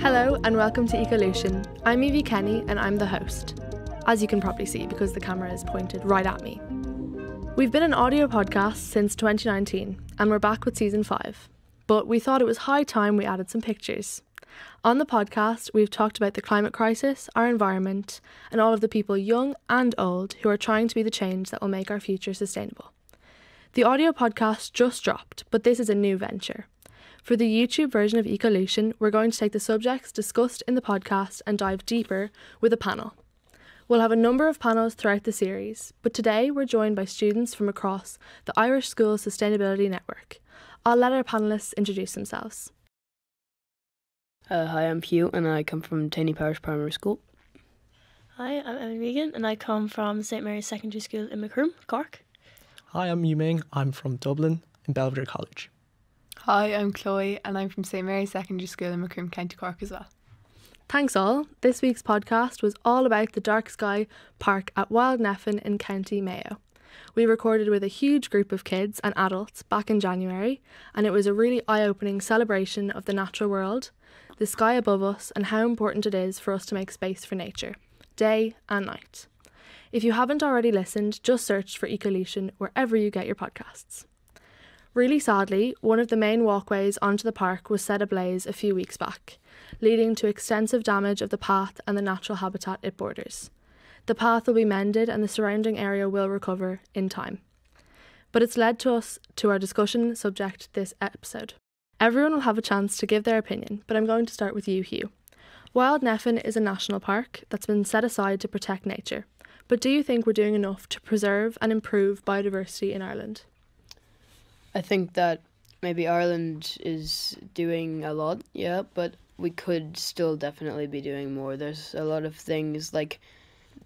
Hello and welcome to Ecolution. I'm Evie Kenny and I'm the host, as you can probably see because the camera is pointed right at me. We've been an audio podcast since 2019 and we're back with season 5, but we thought it was high time we added some pictures. On the podcast, we've talked about the climate crisis, our environment, and all of the people, young and old, who are trying to be the change that will make our future sustainable. The audio podcast just dropped, but this is a new venture. For the YouTube version of Ecolution, we're going to take the subjects discussed in the podcast and dive deeper with a panel. We'll have a number of panels throughout the series, but today we're joined by students from across the Irish School Sustainability Network. I'll let our panellists introduce themselves. Uh, hi, I'm Hugh, and I come from Taney Parish Primary School. Hi, I'm Emily Regan, and I come from St Mary's Secondary School in Macroom, Cork. Hi, I'm Yuming. I'm from Dublin in Belvedere College. Hi, I'm Chloe, and I'm from St Mary's Secondary School in Macroom, County Cork as well. Thanks all. This week's podcast was all about the Dark Sky Park at Wild Nephin in County Mayo. We recorded with a huge group of kids and adults back in January, and it was a really eye opening celebration of the natural world, the sky above us, and how important it is for us to make space for nature, day and night. If you haven't already listened, just search for Ecolution wherever you get your podcasts. Really sadly, one of the main walkways onto the park was set ablaze a few weeks back, leading to extensive damage of the path and the natural habitat it borders. The path will be mended and the surrounding area will recover in time. But it's led to us to our discussion subject this episode. Everyone will have a chance to give their opinion, but I'm going to start with you, Hugh. Wild Nephin is a national park that's been set aside to protect nature. But do you think we're doing enough to preserve and improve biodiversity in Ireland? I think that maybe Ireland is doing a lot, yeah, but we could still definitely be doing more. There's a lot of things like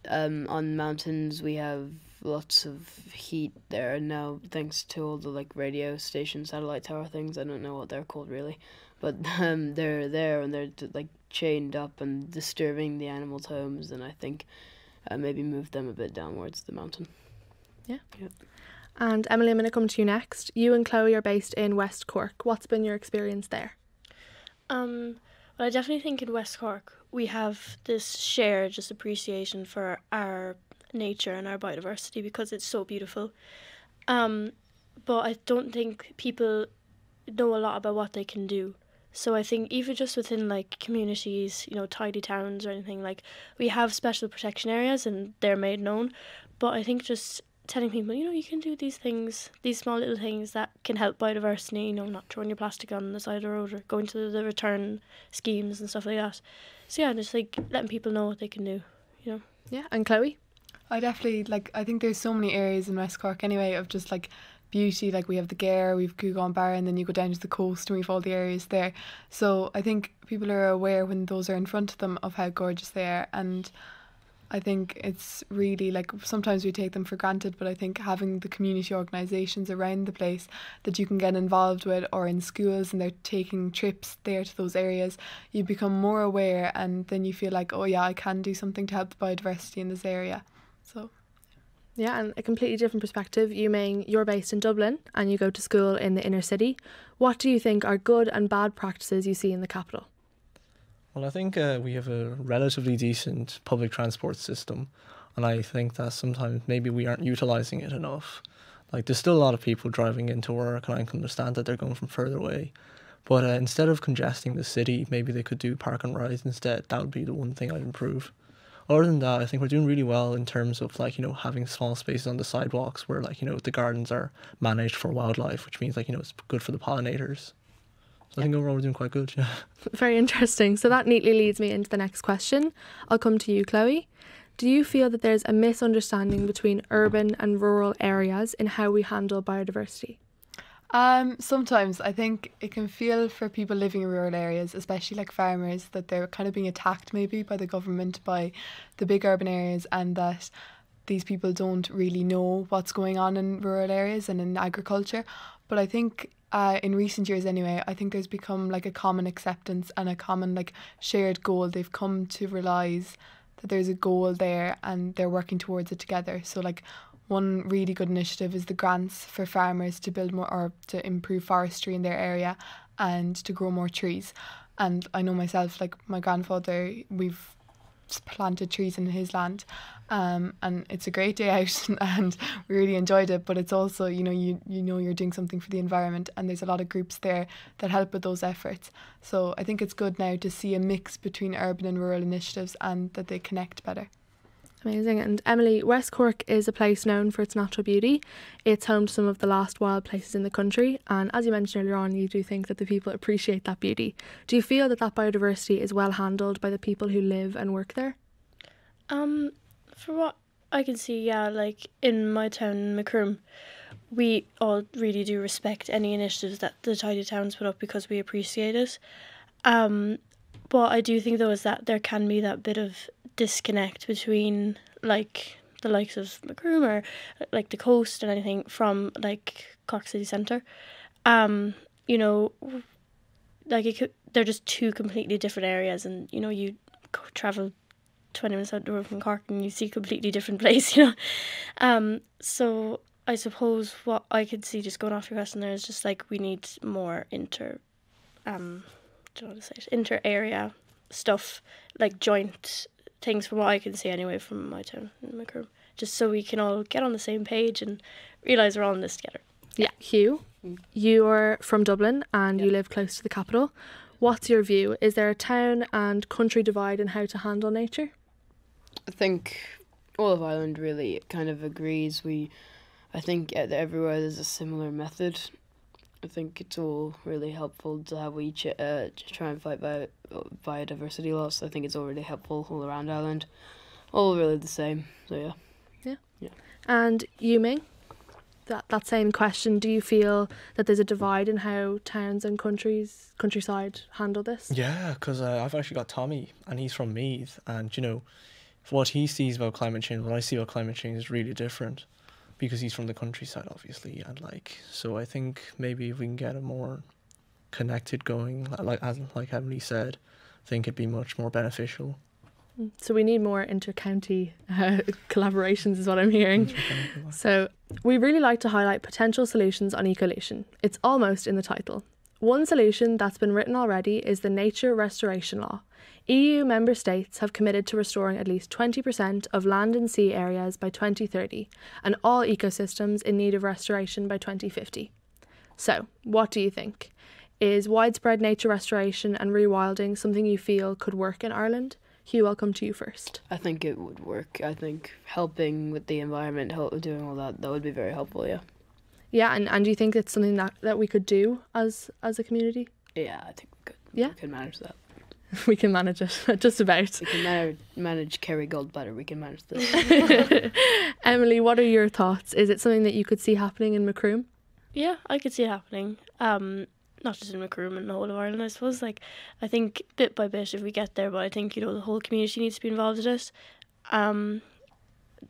um, on mountains we have lots of heat there and now thanks to all the like radio station satellite tower things i don't know what they're called really but um, they're there and they're like chained up and disturbing the animals homes and i think uh, maybe move them a bit downwards the mountain Yeah. Yep. And Emily, I'm going to come to you next. You and Chloe are based in West Cork. What's been your experience there? Um, well, I definitely think in West Cork we have this shared just appreciation for our nature and our biodiversity because it's so beautiful. Um, but I don't think people know a lot about what they can do. So I think even just within like communities, you know, tidy towns or anything like we have special protection areas and they're made known. But I think just telling people, you know, you can do these things, these small little things that can help biodiversity, you know, not throwing your plastic on the side of the road or going to the return schemes and stuff like that. So yeah, just like letting people know what they can do, you know. Yeah, and Chloe? I definitely like. I think there's so many areas in West Cork anyway of just like beauty. Like we have the Gearagh, we've Gougane Barra, and then you go down to the coast and we've all the areas there. So I think people are aware when those are in front of them of how gorgeous they are, and I think it's really like sometimes we take them for granted, but I think having the community organisations around the place that you can get involved with or in schools and they're taking trips there to those areas, you become more aware and then you feel like, oh yeah, I can do something to help the biodiversity in this area. So Yeah, and a completely different perspective. Yuming you're based in Dublin and you go to school in the inner city. What do you think are good and bad practices you see in the capital? Well, I think uh, we have a relatively decent public transport system, and I think that sometimes maybe we aren't utilizing it enough. Like, there's still a lot of people driving into work, and I can understand that they're going from further away. But uh, instead of congesting the city, maybe they could do park and rides instead. That would be the one thing I'd improve. Other than that, I think we're doing really well in terms of like you know having small spaces on the sidewalks where like you know the gardens are managed for wildlife, which means like you know it's good for the pollinators. So I think overall we're doing quite good. Yeah. Very interesting. So that neatly leads me into the next question. I'll come to you, Chloe. Do you feel that there's a misunderstanding between urban and rural areas in how we handle biodiversity? Um, sometimes I think it can feel for people living in rural areas, especially like farmers, that they're kind of being attacked maybe by the government, by the big urban areas, and that these people don't really know what's going on in rural areas and in agriculture. But I think uh, in recent years anyway, I think there's become like a common acceptance and a common like shared goal. They've come to realise that there's a goal there and they're working towards it together. So like one really good initiative is the grants for farmers to build more or to improve forestry in their area and to grow more trees. And I know myself, like my grandfather, we've planted trees in his land, um, and it's a great day out, and we really enjoyed it. But it's also, you know, you you know you're doing something for the environment, and there's a lot of groups there that help with those efforts. So I think it's good now to see a mix between urban and rural initiatives, and that they connect better. Amazing. And Emily, West Cork is a place known for its natural beauty. It's home to some of the last wild places in the country. And as you mentioned earlier on, you do think that the people appreciate that beauty. Do you feel that that biodiversity is well handled by the people who live and work there? Um, for what I can see, yeah, like in my town, Macroom, we all really do respect any initiatives that the tidy towns put up because we appreciate it. Um, but I do think though is that there can be that bit of disconnect between like the likes of Macroom or like the coast and anything from like Cork City Centre. Um, you know, like it could, they're just two completely different areas, and you know you travel 20 minutes out the road from Cork and you see completely different place, you know. Um, so I suppose what I could see just going off your question there is just like we need more inter, um, do you know to say? Inter area stuff, like joint things from what I can see anyway from my town in Macroom. Just so we can all get on the same page and realise we're all in this together. Yeah. Hugh, you're from Dublin and you live close to the capital. What's your view? Is there a town and country divide in how to handle nature? I think all of Ireland really kind of agrees. We, I think everywhere there's a similar method. I think it's all really helpful to have we ch- uh, ch- try and fight bio- biodiversity loss. I think it's all really helpful all around Ireland. All really the same. So yeah. Yeah. Yeah. And Yuming, that, that same question, do you feel that there's a divide in how towns and countries, countryside handle this? Yeah, because uh, I've actually got Tommy, and he's from Meath, and you know, what he sees about climate change, what I see about climate change is really different, because he's from the countryside, obviously, and like, so I think maybe if we can get a more connected going, like as like Emily said, I think it'd be much more beneficial. So we need more inter-county uh, collaborations is what I'm hearing. So we really like to highlight potential solutions on ecolution. It's almost in the title. One solution that's been written already is the Nature Restoration Law. EU member states have committed to restoring at least 20% of land and sea areas by 2030 and all ecosystems in need of restoration by 2050. So, what do you think? Is widespread nature restoration and rewilding something you feel could work in Ireland? Hugh, I'll come to you first. I think it would work. I think helping with the environment, help doing all that, that would be very helpful. Yeah. Yeah, and, and do you think it's something that, that we could do as as a community? Yeah, I think we could. Yeah? We can manage that. we can manage it, just about. We can manage, manage Kerry Goldbladder. We can manage this. Emily, what are your thoughts? Is it something that you could see happening in Macroom? Yeah, I could see it happening. Um, not just in Macroom and the whole of Ireland, I suppose. Like, I think bit by bit, if we get there, but I think you know the whole community needs to be involved in it. Um,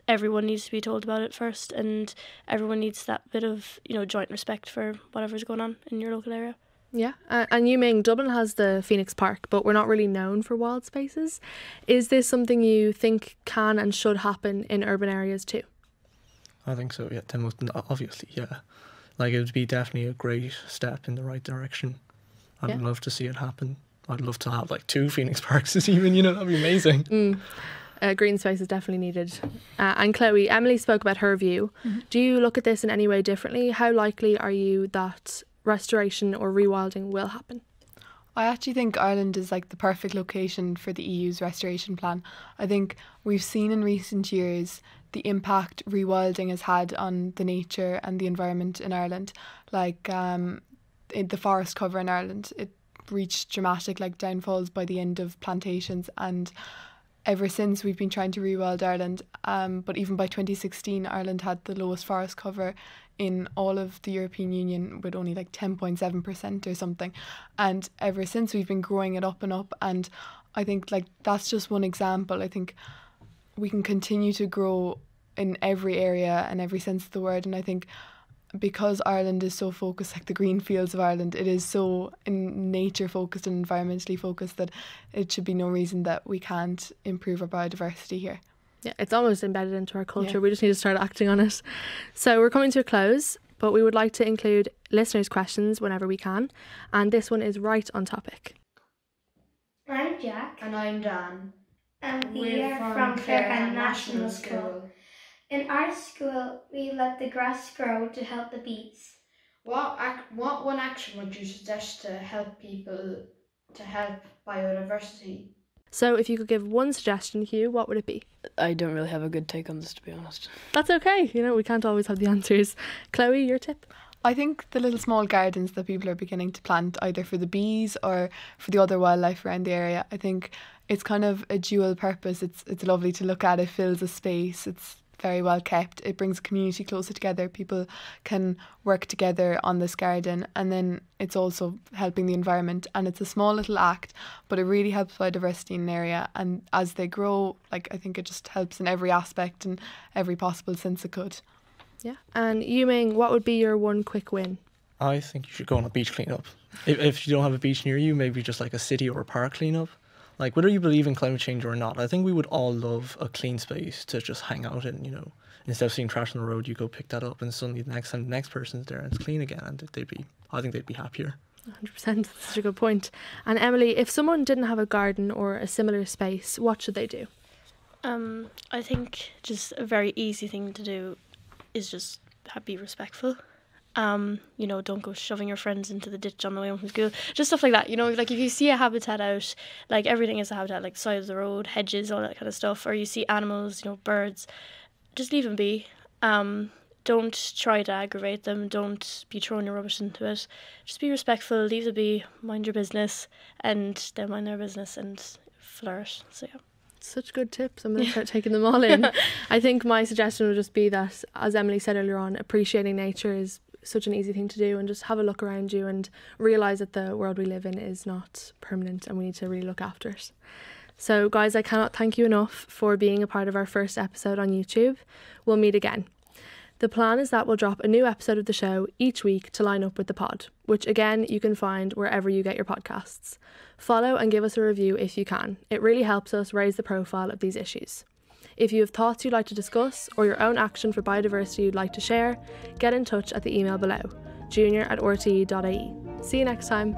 everyone needs to be told about it first, and everyone needs that bit of you know joint respect for whatever's going on in your local area. Yeah, uh, and Yuming Dublin has the Phoenix Park, but we're not really known for wild spaces. Is this something you think can and should happen in urban areas too? I think so. Yeah, the most obviously, yeah. Like it would be definitely a great step in the right direction. I'd Yeah. love to see it happen. I'd love to have like two Phoenix Parks, even you know that'd be amazing. Mm. Uh, green space is definitely needed. Uh, and Chloe, Emily spoke about her view. Do you look at this in any way differently? How likely are you that restoration or rewilding will happen? I actually think Ireland is like the perfect location for the EU's restoration plan. I think we've seen in recent years the impact rewilding has had on the nature and the environment in Ireland. Like um, in the forest cover in Ireland, it reached dramatic like downfalls by the end of plantations and ever since we've been trying to rewild Ireland. Um, but even by 2016, Ireland had the lowest forest cover in all of the European Union with only like 10.7% or something. And ever since, we've been growing it up and up. And I think like that's just one example. I think we can continue to grow in every area and every sense of the word. And I think because Ireland is so focused, like the green fields of Ireland, it is so in nature focused and environmentally focused that it should be no reason that we can't improve our biodiversity here. Yeah, it's almost embedded into our culture. Yeah. We just need to start acting on it. So we're coming to a close. but we would like to include listeners' questions whenever we can, and this one is right on topic. I'm Jack, And I'm Dan. and we We're are from Clarehead National School. In our school, we let the grass grow to help the bees. What ac- what one action would you suggest to help people to help biodiversity? So, if you could give one suggestion, Hugh, what would it be? I don't really have a good take on this, to be honest. That's okay. You know, we can't always have the answers. Chloe, your tip? I think the little small gardens that people are beginning to plant, either for the bees or for the other wildlife around the area, I think it's kind of a dual purpose. It's it's lovely to look at. It fills a space. It's very well kept. It brings a community closer together. People can work together on this garden, and then it's also helping the environment. And it's a small little act, but it really helps biodiversity in an area. And as they grow, like I think it just helps in every aspect and every possible sense it could. Yeah. And Yuming, what would be your one quick win? I think you should go on a beach cleanup. If, if you don't have a beach near you, maybe just like a city or a park cleanup. Like whether you believe in climate change or not, I think we would all love a clean space to just hang out in. You know, instead of seeing trash on the road, you go pick that up, and suddenly the next time the next person's there and it's clean again, and they'd be, I think they'd be happier. 100%. That's such a good point. And Emily, if someone didn't have a garden or a similar space, what should they do? Um, I think just a very easy thing to do is just be respectful. Um, you know, don't go shoving your friends into the ditch on the way home from school. Just stuff like that. You know, like if you see a habitat out, like everything is a habitat, like side of the road, hedges, all that kind of stuff, or you see animals, you know, birds, just leave them be. Um, don't try to aggravate them. Don't be throwing your rubbish into it. Just be respectful, leave them be, mind your business, and they'll mind their business and flourish. So yeah. Such good tips. I'm going to start taking them all in. I think my suggestion would just be that, as Emily said earlier on, appreciating nature is such an easy thing to do and just have a look around you and realize that the world we live in is not permanent and we need to really look after it. So, guys, I cannot thank you enough for being a part of our first episode on YouTube. We'll meet again. The plan is that we'll drop a new episode of the show each week to line up with the pod, which again you can find wherever you get your podcasts. Follow and give us a review if you can. It really helps us raise the profile of these issues. If you have thoughts you'd like to discuss or your own action for biodiversity you'd like to share, get in touch at the email below junior at rte.ie. See you next time.